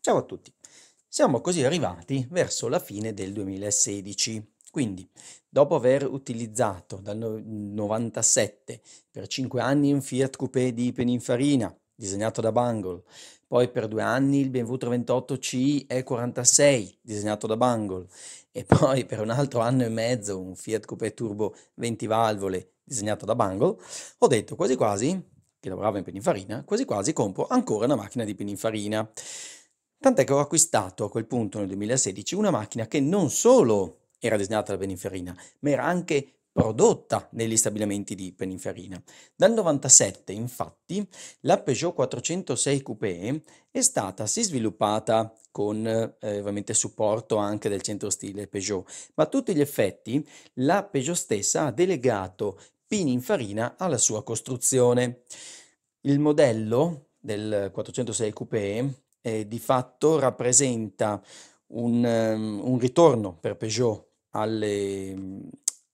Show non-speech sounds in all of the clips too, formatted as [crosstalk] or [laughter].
Ciao a tutti. Siamo così arrivati verso la fine del 2016. Quindi, dopo aver utilizzato dal 97 per 5 anni un Fiat Coupé di Pininfarina, disegnato da Bungle, poi per due anni il BMW 328 CI E46, disegnato da Bungle, e poi per un altro anno e mezzo un Fiat Coupé Turbo 20 valvole, disegnato da Bungle, ho detto quasi quasi, che lavorava in Pininfarina, quasi quasi compro ancora una macchina di Pininfarina. Tant'è che ho acquistato a quel punto nel 2016 una macchina che non solo era disegnata da Pininfarina, ma era anche prodotta negli stabilimenti di Pininfarina. Dal 97, infatti, la Peugeot 406 Coupé è stata sì sviluppata con eh, ovviamente supporto anche del centro stile Peugeot, ma a tutti gli effetti la Peugeot stessa ha delegato Pininfarina alla sua costruzione. Il modello del 406 Coupé eh, di fatto rappresenta un, um, un ritorno per Peugeot alle,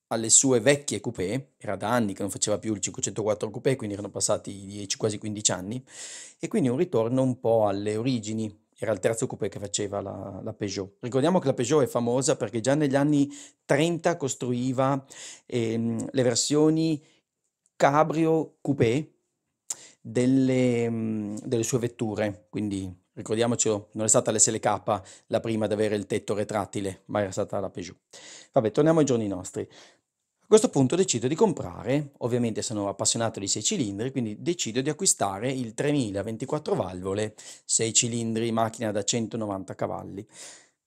alle sue vecchie coupé, era da anni che non faceva più il 504 coupé, quindi erano passati 10, quasi 15 anni, e quindi un ritorno un po' alle origini, era il terzo coupé che faceva la, la, Peugeot. Ricordiamo che la Peugeot è famosa perché già negli anni 30 costruiva ehm, le versioni cabrio coupé delle, delle sue vetture, quindi ricordiamocelo, non è stata l'SLK la prima ad avere il tetto retrattile, ma era stata la Peugeot. Vabbè, torniamo ai giorni nostri. A questo punto decido di comprare, ovviamente sono appassionato di 6 cilindri, quindi decido di acquistare il 3024 valvole, 6 cilindri, macchina da 190 cavalli.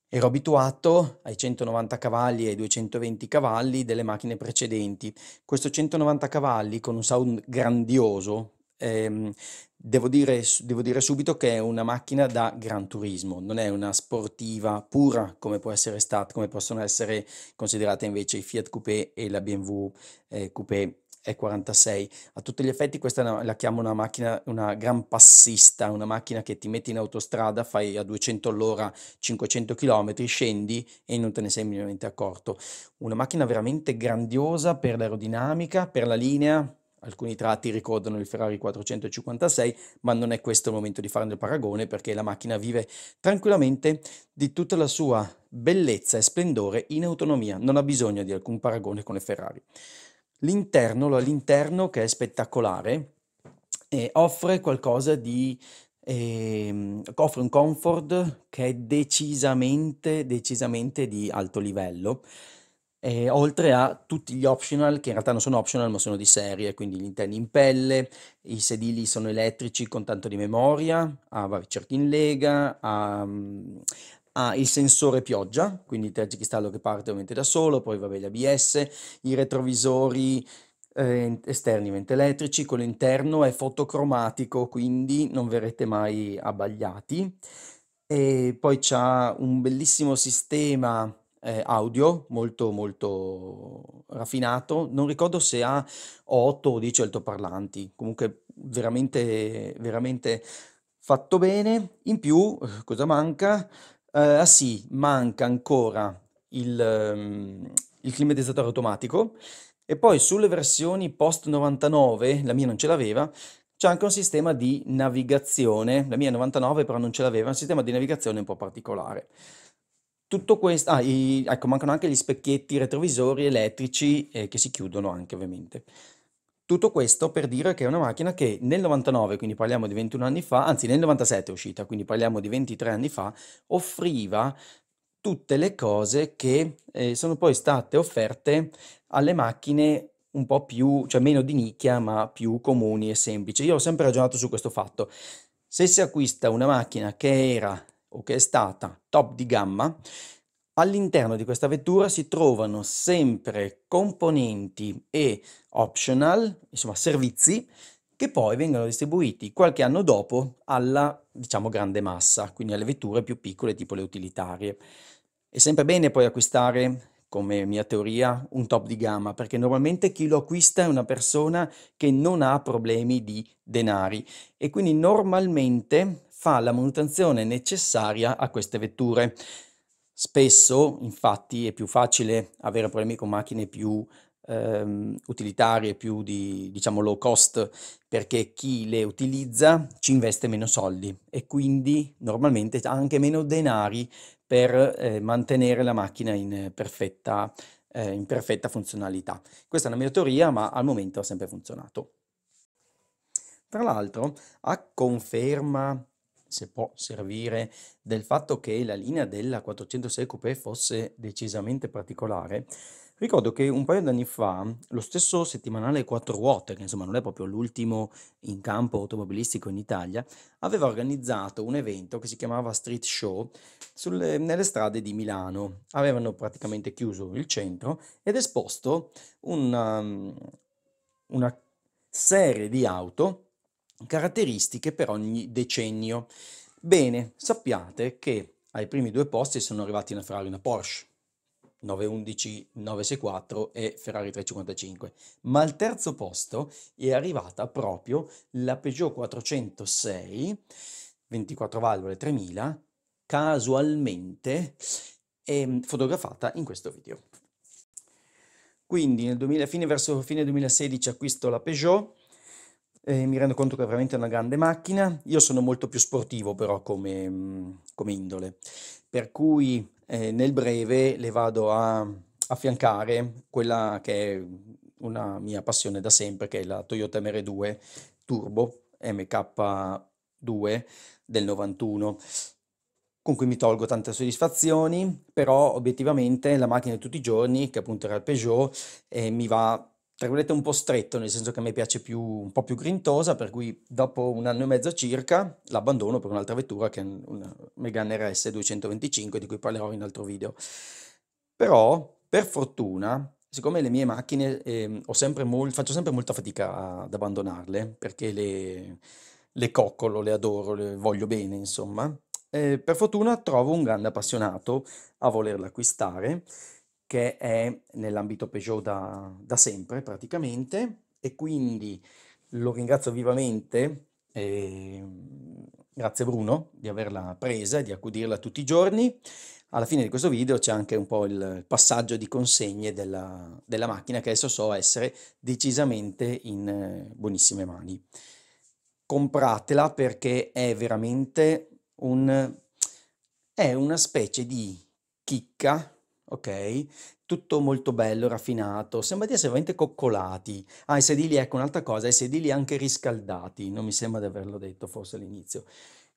Ero abituato ai 190 cavalli e ai 220 cavalli delle macchine precedenti. Questo 190 cavalli con un sound grandioso, ehm, Devo dire, devo dire subito che è una macchina da gran turismo, non è una sportiva pura come può essere stata, come possono essere considerate invece i Fiat Coupé e la BMW eh, Coupé E46. A tutti gli effetti questa la chiamo una macchina, una gran passista, una macchina che ti metti in autostrada, fai a 200 all'ora 500 km, scendi e non te ne sei minimamente accorto. Una macchina veramente grandiosa per l'aerodinamica, per la linea, Alcuni tratti ricordano il Ferrari 456, ma non è questo il momento di fare il paragone perché la macchina vive tranquillamente di tutta la sua bellezza e splendore in autonomia, non ha bisogno di alcun paragone con le Ferrari. L'interno, l'interno che è spettacolare, eh, offre qualcosa di eh, offre un comfort che è decisamente, decisamente di alto livello e oltre a tutti gli optional, che in realtà non sono optional ma sono di serie, quindi gli interni in pelle, i sedili sono elettrici con tanto di memoria, ha vabbè, cerchi in lega, ha, ha il sensore pioggia, quindi il tergicristallo che parte ovviamente da solo, poi vabbè gli ABS, i retrovisori eh, esterni elettrici, quello interno è fotocromatico, quindi non verrete mai abbagliati. E poi c'ha un bellissimo sistema eh, audio molto molto raffinato. Non ricordo se ha 8 o 10 altoparlanti, comunque veramente, veramente fatto bene. In più, eh, cosa manca? Eh, ah sì, manca ancora il, um, il climatizzatore automatico e poi sulle versioni post 99, la mia non ce l'aveva, c'è anche un sistema di navigazione, la mia 99 però non ce l'aveva, un sistema di navigazione un po' particolare. Tutto questo, ah, i- ecco, mancano anche gli specchietti retrovisori elettrici eh, che si chiudono anche ovviamente. Tutto questo per dire che è una macchina che nel 99, quindi parliamo di 21 anni fa, anzi nel 97 è uscita, quindi parliamo di 23 anni fa, offriva tutte le cose che eh, sono poi state offerte alle macchine un po' più, cioè meno di nicchia, ma più comuni e semplici. Io ho sempre ragionato su questo fatto. Se si acquista una macchina che era che è stata top di gamma, all'interno di questa vettura si trovano sempre componenti e optional, insomma servizi, che poi vengono distribuiti qualche anno dopo alla, diciamo, grande massa, quindi alle vetture più piccole tipo le utilitarie. È sempre bene poi acquistare, come mia teoria, un top di gamma, perché normalmente chi lo acquista è una persona che non ha problemi di denari e quindi normalmente fa la manutenzione necessaria a queste vetture. Spesso, infatti, è più facile avere problemi con macchine più ehm, utilitarie, più di, diciamo, low cost, perché chi le utilizza ci investe meno soldi e quindi normalmente ha anche meno denari per eh, mantenere la macchina in perfetta, eh, in perfetta funzionalità. Questa è una mia teoria, ma al momento ha sempre funzionato. Tra l'altro, a conferma se può servire del fatto che la linea della 406 Coupé fosse decisamente particolare, ricordo che un paio d'anni fa lo stesso settimanale 4 ruote, che insomma non è proprio l'ultimo in campo automobilistico in Italia, aveva organizzato un evento che si chiamava Street Show sulle, nelle strade di Milano. Avevano praticamente chiuso il centro ed esposto una, una serie di auto caratteristiche per ogni decennio. Bene, sappiate che ai primi due posti sono arrivati una Ferrari e una Porsche, 911, 964 e Ferrari 355, ma al terzo posto è arrivata proprio la Peugeot 406 24 valvole 3000, casualmente eh, fotografata in questo video. Quindi nel 2000, fine, verso fine 2016 acquisto la Peugeot, eh, mi rendo conto che è veramente una grande macchina. Io sono molto più sportivo però come, mm, come indole, per cui eh, nel breve le vado a affiancare quella che è una mia passione da sempre, che è la Toyota MR2 Turbo MK2 del 91 con cui mi tolgo tante soddisfazioni, però obiettivamente la macchina di tutti i giorni, che appunto era il Peugeot, eh, mi va tra virgolette un po' stretto, nel senso che a me piace più, un po' più grintosa, per cui dopo un anno e mezzo circa l'abbandono per un'altra vettura che è una Megane RS 225 di cui parlerò in altro video. Però per fortuna, siccome le mie macchine eh, sempre mol- faccio sempre molta fatica ad abbandonarle perché le, le coccolo, le adoro, le voglio bene, insomma, eh, per fortuna trovo un grande appassionato a volerla acquistare che è nell'ambito Peugeot da, da sempre praticamente e quindi lo ringrazio vivamente, eh, grazie Bruno di averla presa e di accudirla tutti i giorni. Alla fine di questo video c'è anche un po' il passaggio di consegne della, della macchina che adesso so essere decisamente in eh, buonissime mani. Compratela perché è veramente un, è una specie di chicca ok? Tutto molto bello, raffinato, sembra di essere veramente coccolati. Ah, i sedili, ecco un'altra cosa, i sedili anche riscaldati, non mi sembra di averlo detto forse all'inizio.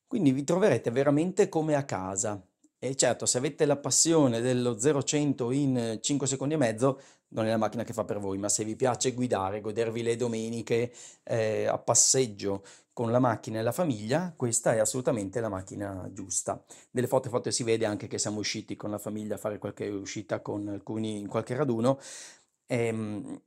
Quindi vi troverete veramente come a casa. E certo, se avete la passione dello 0-100 in 5 secondi e mezzo, non è la macchina che fa per voi, ma se vi piace guidare, godervi le domeniche eh, a passeggio con la macchina e la famiglia, questa è assolutamente la macchina giusta. Nelle foto, foto si vede anche che siamo usciti con la famiglia a fare qualche uscita con alcuni in qualche raduno. Ehm,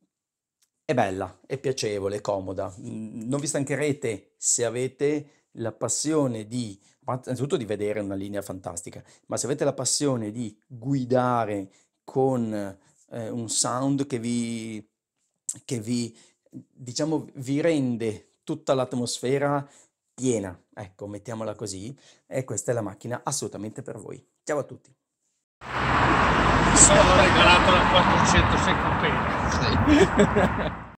è bella, è piacevole, è comoda. Non vi stancherete se avete la passione di, innanzitutto di vedere una linea fantastica, ma se avete la passione di guidare con eh, un sound che vi, che vi, diciamo, vi rende tutta l'atmosfera piena, ecco, mettiamola così, e questa è la macchina assolutamente per voi. Ciao a tutti. Sono regalato la 406 Coupé. Sì. [laughs]